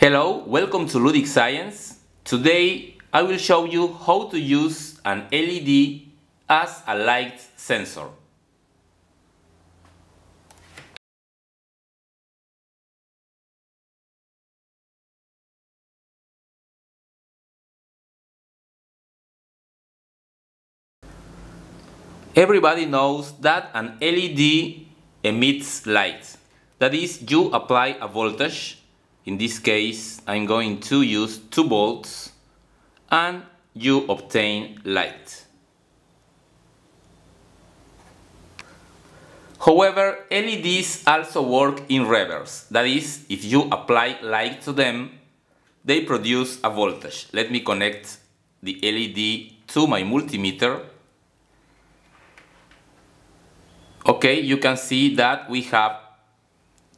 Hello, welcome to Ludic Science. Today I will show you how to use an LED as a light sensor. Everybody knows that an LED emits light. That is, you apply a voltage. In this case, I'm going to use 2 volts and you obtain light. However, LEDs also work in reverse. That is, if you apply light to them, they produce a voltage. Let me connect the LED to my multimeter Okay, you can see that we have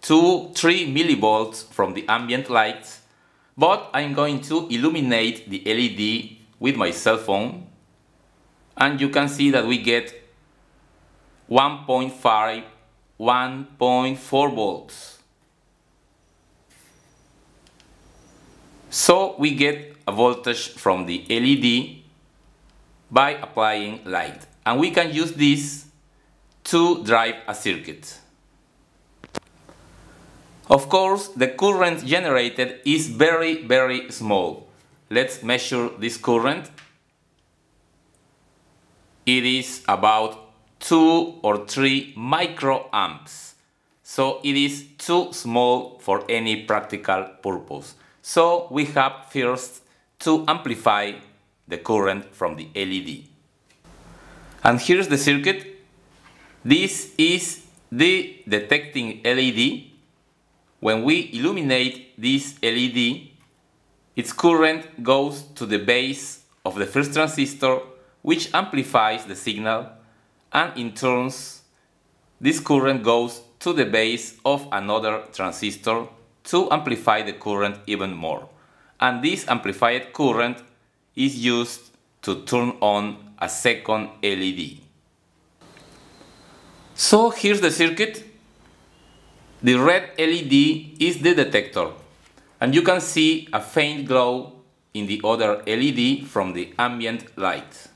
2, 3 millivolts from the ambient light, but I'm going to illuminate the LED with my cell phone, and you can see that we get 1.5, 1.4 volts. So we get a voltage from the LED by applying light. And we can use this to drive a circuit. Of course, the current generated is very, very small. Let's measure this current. It is about 2 or 3 microamps. So it is too small for any practical purpose. So we have first to amplify the current from the LED. And here's the circuit this is the detecting LED. When we illuminate this LED, its current goes to the base of the first transistor, which amplifies the signal, and in turn, this current goes to the base of another transistor to amplify the current even more. And this amplified current is used to turn on a second LED. So here's the circuit. The red LED is the detector and you can see a faint glow in the other LED from the ambient light.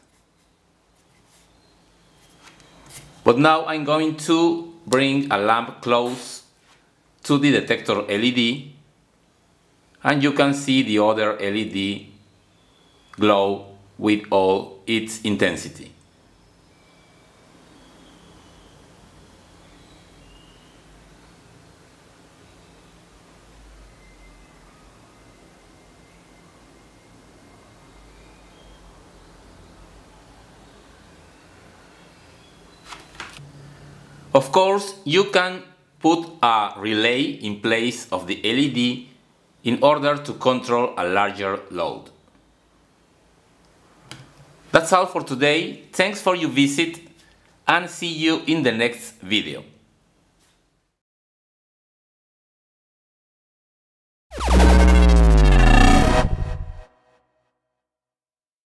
But now I'm going to bring a lamp close to the detector LED and you can see the other LED glow with all its intensity. Of course, you can put a relay in place of the LED in order to control a larger load. That's all for today. Thanks for your visit and see you in the next video.